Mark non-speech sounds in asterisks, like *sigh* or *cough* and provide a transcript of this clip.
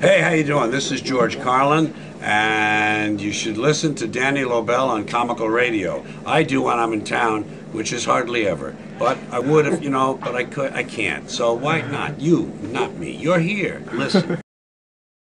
Hey, how you doing? This is George Carlin, and you should listen to Danny Lobel on Comical Radio. I do when I'm in town, which is hardly ever. But I would if you know, but I could, I can't. So why not you, not me? You're here. Listen. *laughs*